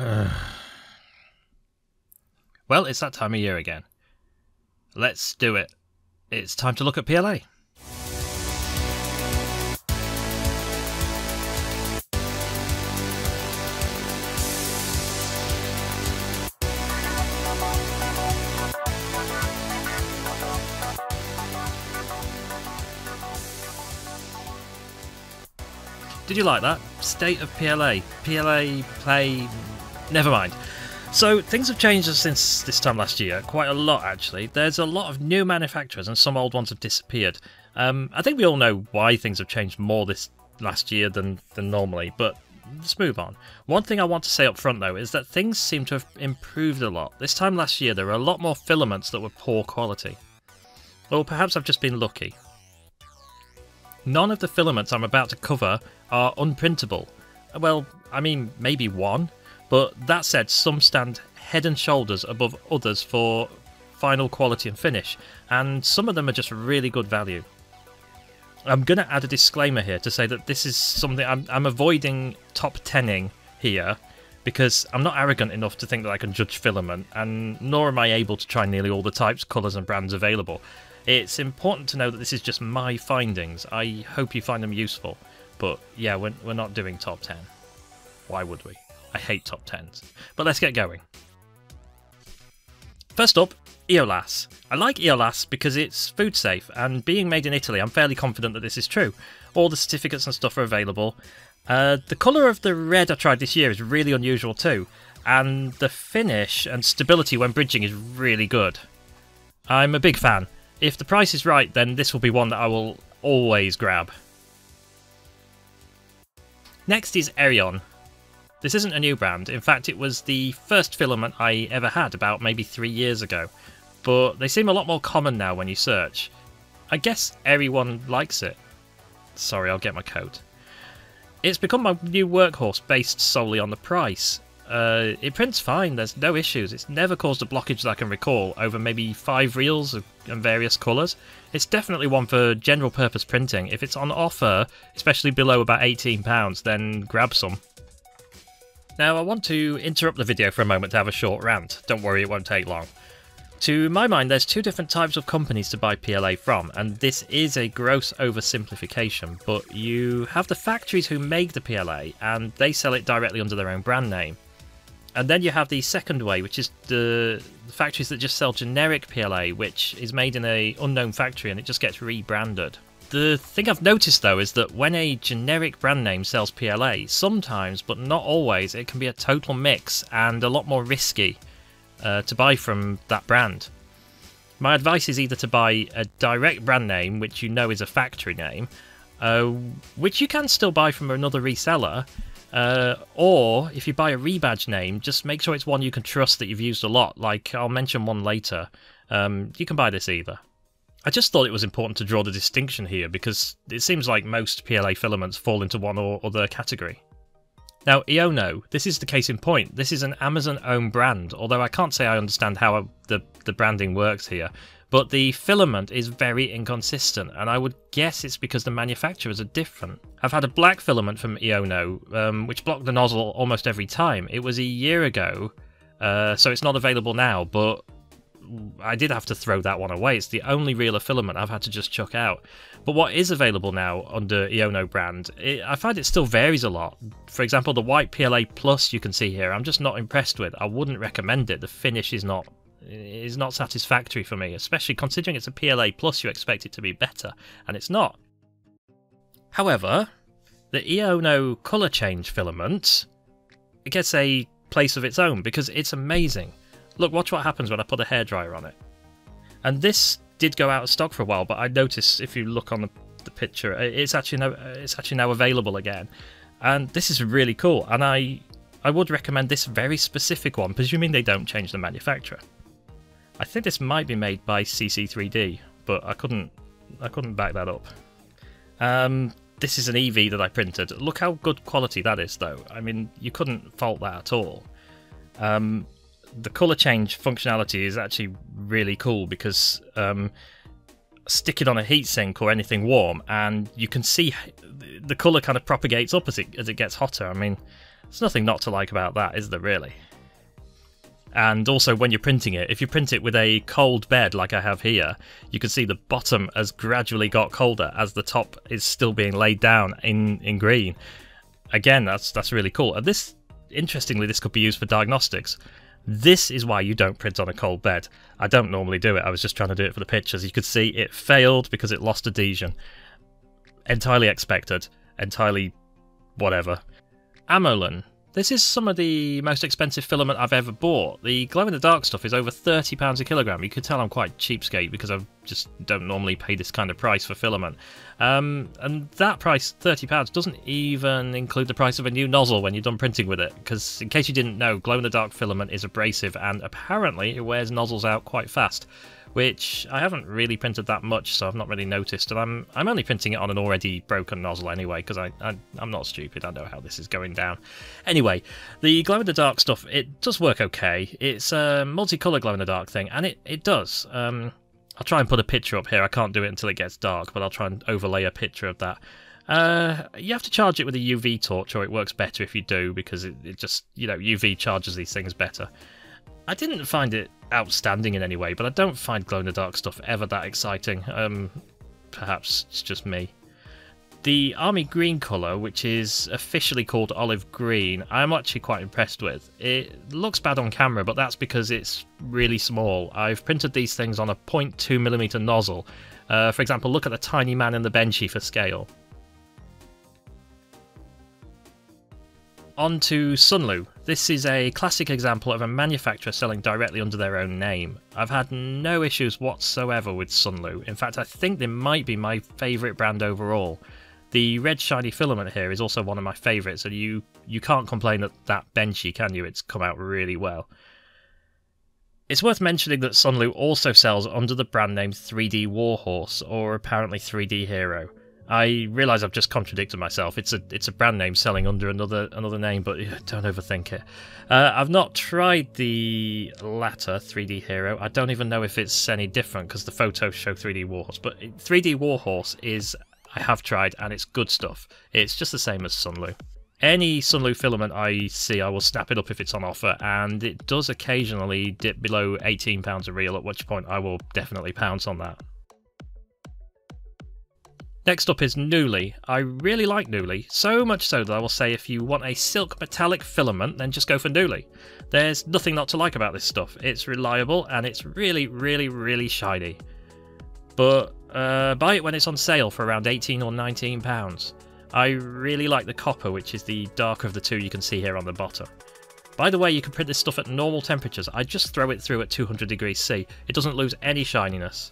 Well, it's that time of year again. Let's do it. It's time to look at PLA. Did you like that? State of PLA. PLA play. Never mind. So things have changed since this time last year, quite a lot actually. There's a lot of new manufacturers and some old ones have disappeared. Um, I think we all know why things have changed more this last year than, than normally, but let's move on. One thing I want to say up front though is that things seem to have improved a lot. This time last year there were a lot more filaments that were poor quality. Or perhaps I've just been lucky. None of the filaments I'm about to cover are unprintable. Well, I mean, maybe one, but that said, some stand head and shoulders above others for final quality and finish, and some of them are just really good value. I'm going to add a disclaimer here to say that this is something I'm, I'm avoiding top 10ing here because I'm not arrogant enough to think that I can judge filament, and nor am I able to try nearly all the types, colours, and brands available. It's important to know that this is just my findings. I hope you find them useful. But yeah, we're, we're not doing top 10. Why would we? I hate top 10s. But let's get going. First up, Eolas. I like Eolas because it's food safe, and being made in Italy, I'm fairly confident that this is true. All the certificates and stuff are available. Uh, the colour of the red I tried this year is really unusual too, and the finish and stability when bridging is really good. I'm a big fan. If the price is right, then this will be one that I will always grab. Next is Eryone. This isn't a new brand, in fact it was the first filament I ever had about maybe three years ago, but they seem a lot more common now when you search. I guess everyone likes it. Sorry, I'll get my coat. It's become my new workhorse based solely on the price. Uh, it prints fine, there's no issues. It's never caused a blockage that I can recall over maybe five reels and various colours. It's definitely one for general purpose printing. If it's on offer, especially below about £18, then grab some. Now I want to interrupt the video for a moment to have a short rant. Don't worry, it won't take long. To my mind, there's two different types of companies to buy PLA from, and this is a gross oversimplification, but you have the factories who make the PLA, and they sell it directly under their own brand name. And then you have the second way, which is the, factories that just sell generic PLA, which is made in a unknown factory and it just gets rebranded. The thing I've noticed though is that when a generic brand name sells PLA, sometimes, but not always, it can be a total mix and a lot more risky uh, to buy from that brand. My advice is either to buy a direct brand name, which you know is a factory name, uh, which you can still buy from another reseller, uh, or if you buy a rebadge name, just make sure it's one you can trust that you've used a lot. Like I'll mention one later. Um, you can buy this either. I just thought it was important to draw the distinction here because it seems like most PLA filaments fall into one or other category. Now, Eono, this is the case in point. This is an Amazon owned brand, although I can't say I understand how the, the branding works here. But the filament is very inconsistent, and I would guess it's because the manufacturers are different. I've had a black filament from Eono, um, which blocked the nozzle almost every time. It was a year ago, uh, so it's not available now, but I did have to throw that one away. It's the only real filament I've had to just chuck out. But what is available now under Eono brand, it, I find it still varies a lot. For example, the white PLA Plus you can see here, I'm just not impressed with. I wouldn't recommend it. The finish is not is not satisfactory for me, especially considering it's a PLA Plus, you expect it to be better, and it's not. However, the Eono colour change filament it gets a place of its own because it's amazing. Look, watch what happens when I put a hairdryer on it. And this did go out of stock for a while, but I noticed if you look on the, the picture, it's actually now it's actually now available again. And this is really cool, and I I would recommend this very specific one, presuming they don't change the manufacturer. I think this might be made by CC3D, but I couldn't I couldn't back that up. Um, this is an EV that I printed. Look how good quality that is, though. I mean, you couldn't fault that at all. Um, the color change functionality is actually really cool because um, stick it on a heatsink or anything warm, and you can see the color kind of propagates up as it as it gets hotter. I mean, there's nothing not to like about that, is there? Really. And also, when you're printing it, if you print it with a cold bed like I have here, you can see the bottom has gradually got colder as the top is still being laid down in, in green. Again, that's that's really cool. And this, interestingly, this could be used for diagnostics. This is why you don't print on a cold bed. I don't normally do it. I was just trying to do it for the pictures. You could see it failed because it lost adhesion. Entirely expected. Entirely whatever. Amolen. This is some of the most expensive filament I've ever bought. The glow in the dark stuff is over £30 a kilogram. You could tell I'm quite cheapskate because I just don't normally pay this kind of price for filament. Um, and that price, £30, doesn't even include the price of a new nozzle when you're done printing with it. Because, in case you didn't know, glow in the dark filament is abrasive and apparently it wears nozzles out quite fast which I haven't really printed that much, so I've not really noticed. And I'm I'm only printing it on an already broken nozzle anyway, because I, I am not stupid. I know how this is going down. Anyway, the glow in the dark stuff it does work okay. It's a multicolor glow in the dark thing, and it it does. Um, I'll try and put a picture up here. I can't do it until it gets dark, but I'll try and overlay a picture of that. Uh, you have to charge it with a UV torch, or it works better if you do, because it, it just, you know, UV charges these things better. I didn't find it outstanding in any way, but I don't find glow in the dark stuff ever that exciting. Um, perhaps it's just me. The army green colour, which is officially called olive green, I'm actually quite impressed with. It looks bad on camera, but that's because it's really small. I've printed these things on a 0.2mm nozzle. Uh, for example, look at the tiny man in the Banshee for scale. On to Sunlu. This is a classic example of a manufacturer selling directly under their own name. I've had no issues whatsoever with Sunlu. In fact, I think they might be my favourite brand overall. The red shiny filament here is also one of my favourites, and you, you can't complain at that Banshee, can you? It's come out really well. It's worth mentioning that Sunlu also sells under the brand name 3D Warhorse, or apparently 3D Hero. I realise I've just contradicted myself. It's a it's a brand name selling under another another name, but don't overthink it. Uh, I've not tried the latter 3D Hero. I don't even know if it's any different because the photos show 3D Warhorse. But 3D Warhorse is I have tried and it's good stuff. It's just the same as Sunlu. Any Sunlu filament I see, I will snap it up if it's on offer, and it does occasionally dip below £18 a reel, at which point I will definitely pounce on that. Next up is Noulei. I really like Noulei, so much so that I will say if you want a silk metallic filament, then just go for Noulei. There's nothing not to like about this stuff. It's reliable and it's really, really, really shiny. But uh, buy it when it's on sale for around 18 or 19 pounds. I really like the copper, which is the darker of the two you can see here on the bottom. By the way, you can print this stuff at normal temperatures. I just throw it through at 200 degrees C. It doesn't lose any shininess.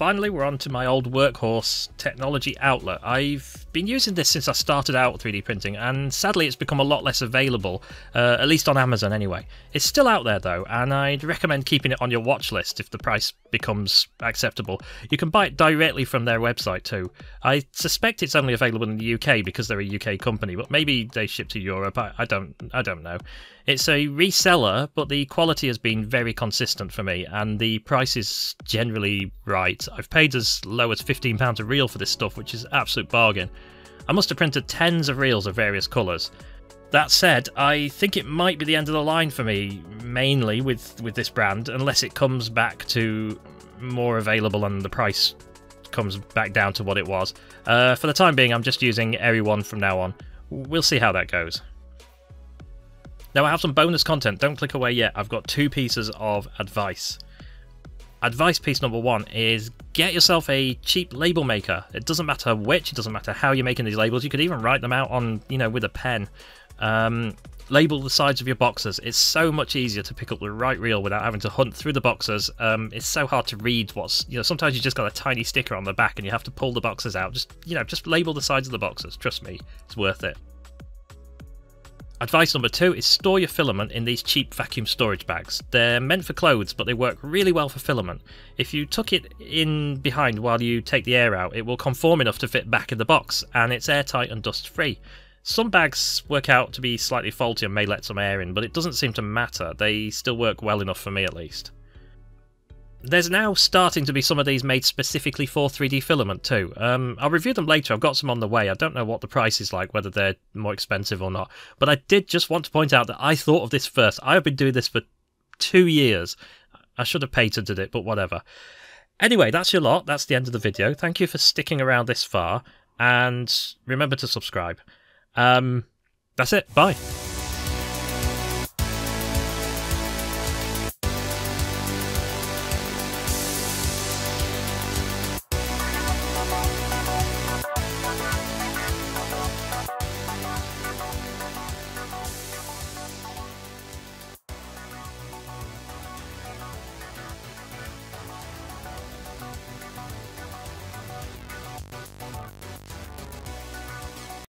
Finally, we're on to my old workhorse technology outlet. I've been using this since I started out 3D printing, and sadly, it's become a lot less available, uh, at least on Amazon anyway. It's still out there though, and I'd recommend keeping it on your watch list if the price becomes acceptable. You can buy it directly from their website too. I suspect it's only available in the UK because they're a UK company, but maybe they ship to Europe. I, I don't, I don't know. It's a reseller, but the quality has been very consistent for me, and the price is generally right. I've paid as low as £15 a reel for this stuff, which is absolute bargain. I must have printed tens of reels of various colours. That said, I think it might be the end of the line for me, mainly with, with this brand, unless it comes back to more available and the price comes back down to what it was. Uh, for the time being, I'm just using Eryone from now on. We'll see how that goes. Now I have some bonus content, don't click away yet. I've got two pieces of advice. Advice piece number one is get yourself a cheap label maker. It doesn't matter which, it doesn't matter how you're making these labels. You could even write them out on, you know, with a pen. Um, label the sides of your boxes. It's so much easier to pick up the right reel without having to hunt through the boxes. Um, it's so hard to read what's, you know, sometimes you just got a tiny sticker on the back and you have to pull the boxes out. Just, you know, just label the sides of the boxes. Trust me, it's worth it. Advice number two is store your filament in these cheap vacuum storage bags. They're meant for clothes, but they work really well for filament. If you tuck it in behind while you take the air out, it will conform enough to fit back in the box, and it's airtight and dust free. Some bags work out to be slightly faulty and may let some air in, but it doesn't seem to matter. They still work well enough for me at least. There's now starting to be some of these made specifically for 3D filament too. Um, I'll review them later. I've got some on the way. I don't know what the price is like, whether they're more expensive or not. But I did just want to point out that I thought of this first. I have been doing this for two years. I should have patented it, but whatever. Anyway, that's your lot. That's the end of the video. Thank you for sticking around this far. And remember to subscribe. Um, that's it. Bye.